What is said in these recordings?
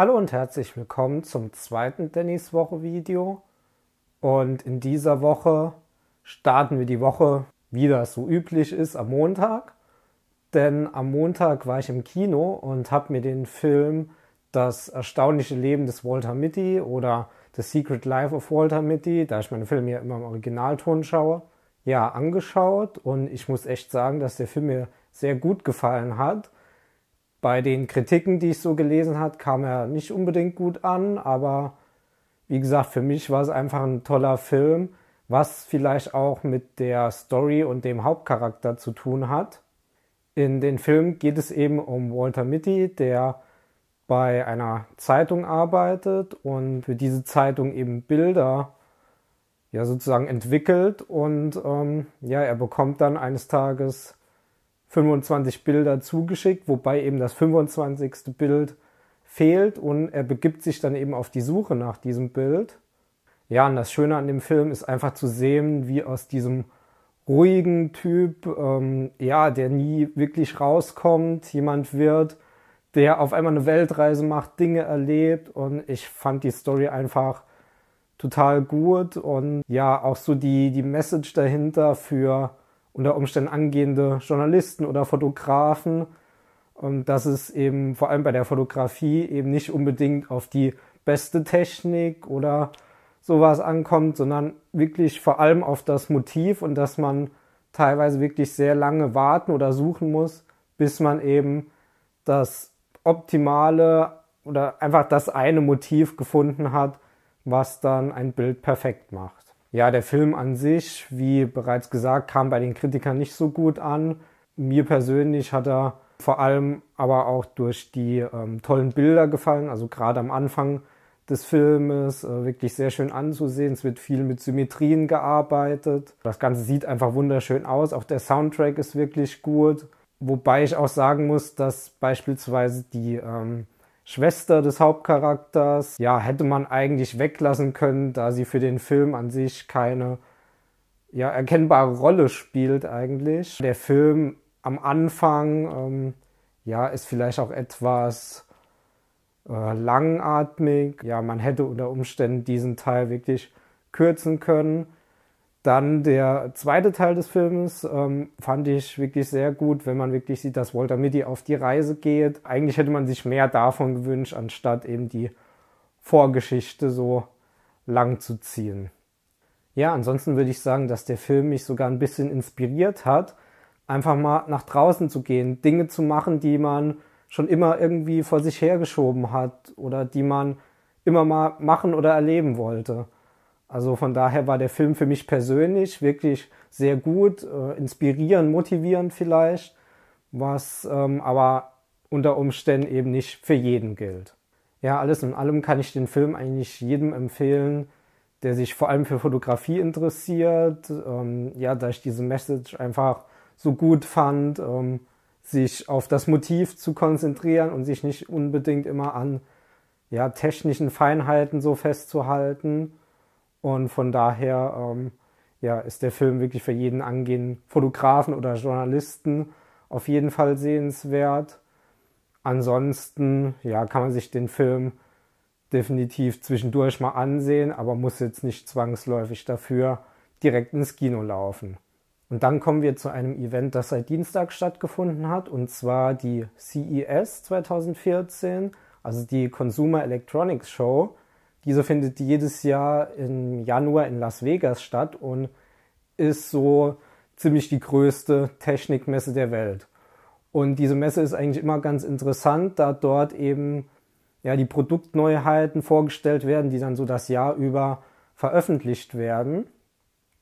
Hallo und herzlich willkommen zum zweiten Dennis Woche Video. Und in dieser Woche starten wir die Woche, wie das so üblich ist, am Montag. Denn am Montag war ich im Kino und habe mir den Film Das erstaunliche Leben des Walter Mitty oder The Secret Life of Walter Mitty, da ich meine Filme ja immer im Originalton schaue, ja, angeschaut. Und ich muss echt sagen, dass der Film mir sehr gut gefallen hat bei den Kritiken, die ich so gelesen habe, kam er nicht unbedingt gut an, aber wie gesagt, für mich war es einfach ein toller Film, was vielleicht auch mit der Story und dem Hauptcharakter zu tun hat. In den Film geht es eben um Walter Mitty, der bei einer Zeitung arbeitet und für diese Zeitung eben Bilder ja sozusagen entwickelt und ähm, ja, er bekommt dann eines Tages 25 Bilder zugeschickt, wobei eben das 25. Bild fehlt und er begibt sich dann eben auf die Suche nach diesem Bild. Ja, und das Schöne an dem Film ist einfach zu sehen, wie aus diesem ruhigen Typ, ähm, ja, der nie wirklich rauskommt, jemand wird, der auf einmal eine Weltreise macht, Dinge erlebt und ich fand die Story einfach total gut und ja, auch so die, die Message dahinter für unter Umständen angehende Journalisten oder Fotografen, dass es eben vor allem bei der Fotografie eben nicht unbedingt auf die beste Technik oder sowas ankommt, sondern wirklich vor allem auf das Motiv und dass man teilweise wirklich sehr lange warten oder suchen muss, bis man eben das optimale oder einfach das eine Motiv gefunden hat, was dann ein Bild perfekt macht. Ja, der Film an sich, wie bereits gesagt, kam bei den Kritikern nicht so gut an. Mir persönlich hat er vor allem aber auch durch die ähm, tollen Bilder gefallen, also gerade am Anfang des Filmes äh, wirklich sehr schön anzusehen. Es wird viel mit Symmetrien gearbeitet. Das Ganze sieht einfach wunderschön aus. Auch der Soundtrack ist wirklich gut. Wobei ich auch sagen muss, dass beispielsweise die ähm, Schwester des Hauptcharakters, ja, hätte man eigentlich weglassen können, da sie für den Film an sich keine ja, erkennbare Rolle spielt eigentlich. Der Film am Anfang, ähm, ja, ist vielleicht auch etwas äh, langatmig. Ja, man hätte unter Umständen diesen Teil wirklich kürzen können. Dann der zweite Teil des Films ähm, fand ich wirklich sehr gut, wenn man wirklich sieht, dass Walter Mitty auf die Reise geht. Eigentlich hätte man sich mehr davon gewünscht, anstatt eben die Vorgeschichte so lang zu ziehen. Ja, ansonsten würde ich sagen, dass der Film mich sogar ein bisschen inspiriert hat, einfach mal nach draußen zu gehen, Dinge zu machen, die man schon immer irgendwie vor sich hergeschoben hat oder die man immer mal machen oder erleben wollte. Also von daher war der Film für mich persönlich wirklich sehr gut, äh, inspirierend, motivierend vielleicht, was ähm, aber unter Umständen eben nicht für jeden gilt. Ja, alles in allem kann ich den Film eigentlich jedem empfehlen, der sich vor allem für Fotografie interessiert. Ähm, ja, da ich diese Message einfach so gut fand, ähm, sich auf das Motiv zu konzentrieren und sich nicht unbedingt immer an ja, technischen Feinheiten so festzuhalten. Und von daher ähm, ja, ist der Film wirklich für jeden angehenden Fotografen oder Journalisten auf jeden Fall sehenswert. Ansonsten ja, kann man sich den Film definitiv zwischendurch mal ansehen, aber muss jetzt nicht zwangsläufig dafür direkt ins Kino laufen. Und dann kommen wir zu einem Event, das seit Dienstag stattgefunden hat, und zwar die CES 2014, also die Consumer Electronics Show. Diese findet jedes Jahr im Januar in Las Vegas statt und ist so ziemlich die größte Technikmesse der Welt. Und diese Messe ist eigentlich immer ganz interessant, da dort eben ja die Produktneuheiten vorgestellt werden, die dann so das Jahr über veröffentlicht werden.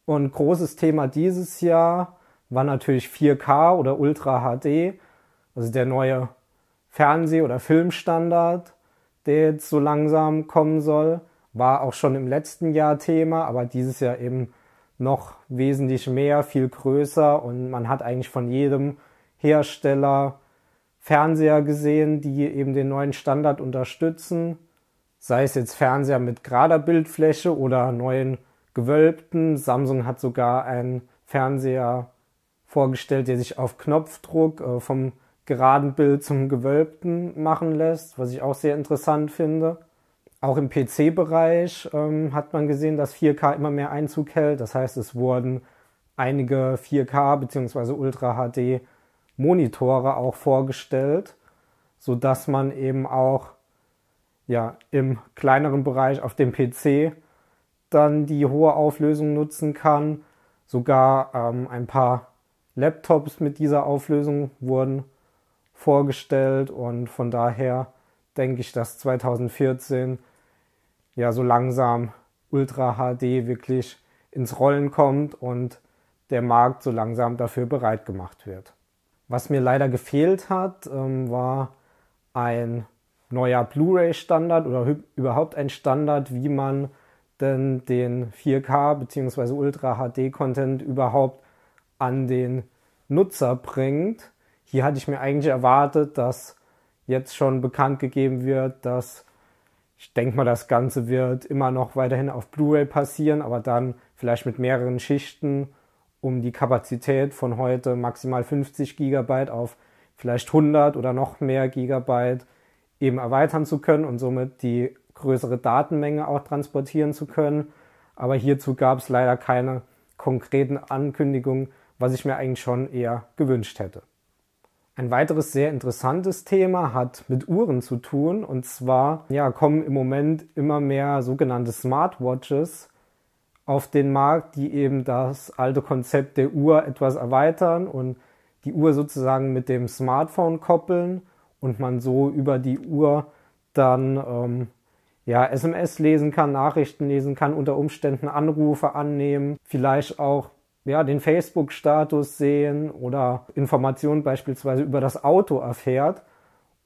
Und großes Thema dieses Jahr war natürlich 4K oder Ultra HD, also der neue Fernseh- oder Filmstandard der jetzt so langsam kommen soll. War auch schon im letzten Jahr Thema, aber dieses Jahr eben noch wesentlich mehr, viel größer und man hat eigentlich von jedem Hersteller Fernseher gesehen, die eben den neuen Standard unterstützen. Sei es jetzt Fernseher mit gerader Bildfläche oder neuen gewölbten. Samsung hat sogar einen Fernseher vorgestellt, der sich auf Knopfdruck äh, vom geraden Bild zum gewölbten machen lässt, was ich auch sehr interessant finde. Auch im PC-Bereich ähm, hat man gesehen, dass 4K immer mehr Einzug hält. Das heißt, es wurden einige 4K bzw. Ultra HD Monitore auch vorgestellt, so dass man eben auch ja, im kleineren Bereich auf dem PC dann die hohe Auflösung nutzen kann. Sogar ähm, ein paar Laptops mit dieser Auflösung wurden vorgestellt und von daher denke ich, dass 2014 ja so langsam Ultra HD wirklich ins Rollen kommt und der Markt so langsam dafür bereit gemacht wird. Was mir leider gefehlt hat, ähm, war ein neuer Blu-ray-Standard oder überhaupt ein Standard, wie man denn den 4K bzw. Ultra HD-Content überhaupt an den Nutzer bringt. Hier hatte ich mir eigentlich erwartet, dass jetzt schon bekannt gegeben wird, dass ich denke mal, das Ganze wird immer noch weiterhin auf Blu-ray passieren, aber dann vielleicht mit mehreren Schichten, um die Kapazität von heute maximal 50 GB auf vielleicht 100 oder noch mehr Gigabyte eben erweitern zu können und somit die größere Datenmenge auch transportieren zu können. Aber hierzu gab es leider keine konkreten Ankündigungen, was ich mir eigentlich schon eher gewünscht hätte. Ein weiteres sehr interessantes Thema hat mit Uhren zu tun. Und zwar ja, kommen im Moment immer mehr sogenannte Smartwatches auf den Markt, die eben das alte Konzept der Uhr etwas erweitern und die Uhr sozusagen mit dem Smartphone koppeln und man so über die Uhr dann ähm, ja, SMS lesen kann, Nachrichten lesen kann, unter Umständen Anrufe annehmen, vielleicht auch ja, den Facebook-Status sehen oder Informationen beispielsweise über das Auto erfährt.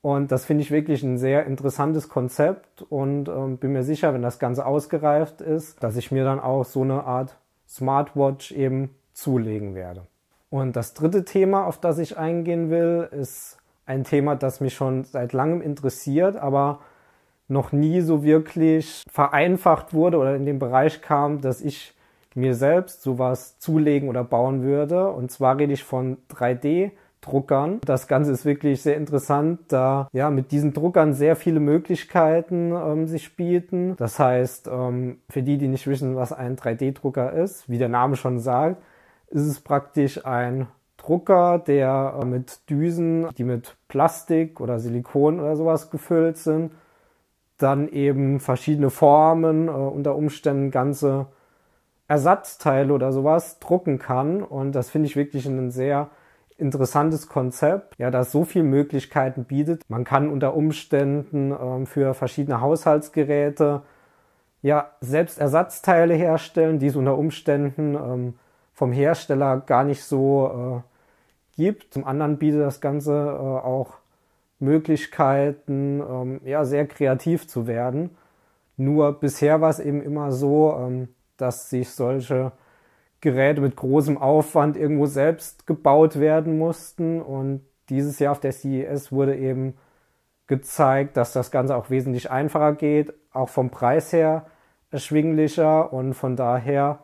Und das finde ich wirklich ein sehr interessantes Konzept und ähm, bin mir sicher, wenn das Ganze ausgereift ist, dass ich mir dann auch so eine Art Smartwatch eben zulegen werde. Und das dritte Thema, auf das ich eingehen will, ist ein Thema, das mich schon seit langem interessiert, aber noch nie so wirklich vereinfacht wurde oder in den Bereich kam, dass ich mir selbst sowas zulegen oder bauen würde. Und zwar rede ich von 3D. Druckern. Das Ganze ist wirklich sehr interessant, da ja mit diesen Druckern sehr viele Möglichkeiten ähm, sich bieten. Das heißt, ähm, für die, die nicht wissen, was ein 3D-Drucker ist, wie der Name schon sagt, ist es praktisch ein Drucker, der äh, mit Düsen, die mit Plastik oder Silikon oder sowas gefüllt sind, dann eben verschiedene Formen, äh, unter Umständen ganze Ersatzteile oder sowas drucken kann. Und das finde ich wirklich ein sehr interessantes Konzept, ja, das so viele Möglichkeiten bietet. Man kann unter Umständen ähm, für verschiedene Haushaltsgeräte ja selbst Ersatzteile herstellen, die es unter Umständen ähm, vom Hersteller gar nicht so äh, gibt. Zum anderen bietet das Ganze äh, auch Möglichkeiten, ähm, ja, sehr kreativ zu werden. Nur bisher war es eben immer so, ähm, dass sich solche Geräte mit großem Aufwand irgendwo selbst gebaut werden mussten. Und dieses Jahr auf der CES wurde eben gezeigt, dass das Ganze auch wesentlich einfacher geht, auch vom Preis her erschwinglicher. Und von daher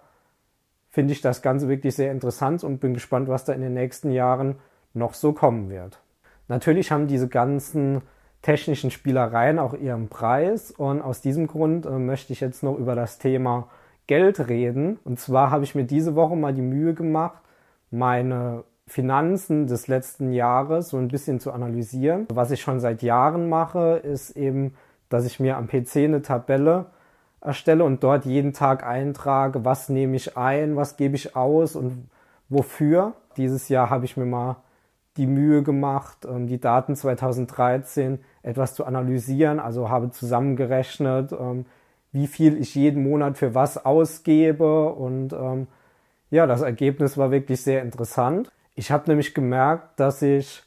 finde ich das Ganze wirklich sehr interessant und bin gespannt, was da in den nächsten Jahren noch so kommen wird. Natürlich haben diese ganzen technischen Spielereien auch ihren Preis und aus diesem Grund äh, möchte ich jetzt noch über das Thema Geld reden. Und zwar habe ich mir diese Woche mal die Mühe gemacht, meine Finanzen des letzten Jahres so ein bisschen zu analysieren. Was ich schon seit Jahren mache, ist eben, dass ich mir am PC eine Tabelle erstelle und dort jeden Tag eintrage, was nehme ich ein, was gebe ich aus und wofür. Dieses Jahr habe ich mir mal die Mühe gemacht, ähm, die Daten 2013 etwas zu analysieren, also habe zusammengerechnet, ähm, wie viel ich jeden Monat für was ausgebe. Und ähm, ja, das Ergebnis war wirklich sehr interessant. Ich habe nämlich gemerkt, dass ich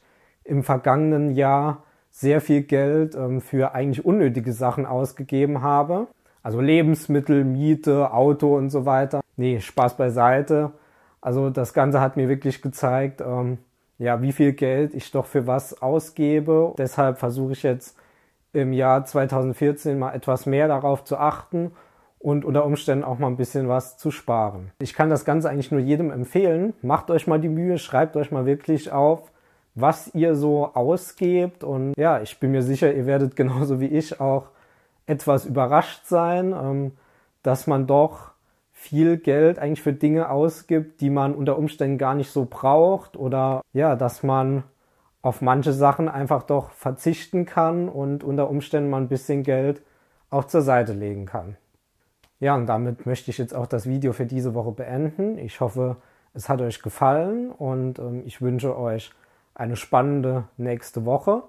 im vergangenen Jahr sehr viel Geld ähm, für eigentlich unnötige Sachen ausgegeben habe. Also Lebensmittel, Miete, Auto und so weiter. Nee, Spaß beiseite. Also das Ganze hat mir wirklich gezeigt, ähm, ja, wie viel Geld ich doch für was ausgebe. Deshalb versuche ich jetzt im Jahr 2014 mal etwas mehr darauf zu achten und unter Umständen auch mal ein bisschen was zu sparen. Ich kann das Ganze eigentlich nur jedem empfehlen. Macht euch mal die Mühe, schreibt euch mal wirklich auf, was ihr so ausgebt. Und ja, ich bin mir sicher, ihr werdet genauso wie ich auch etwas überrascht sein, ähm, dass man doch viel Geld eigentlich für Dinge ausgibt, die man unter Umständen gar nicht so braucht oder ja, dass man auf manche Sachen einfach doch verzichten kann und unter Umständen mal ein bisschen Geld auch zur Seite legen kann. Ja, und damit möchte ich jetzt auch das Video für diese Woche beenden. Ich hoffe, es hat euch gefallen und ähm, ich wünsche euch eine spannende nächste Woche.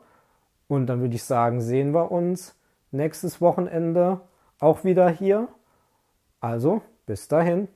Und dann würde ich sagen, sehen wir uns nächstes Wochenende auch wieder hier. Also, bis dahin.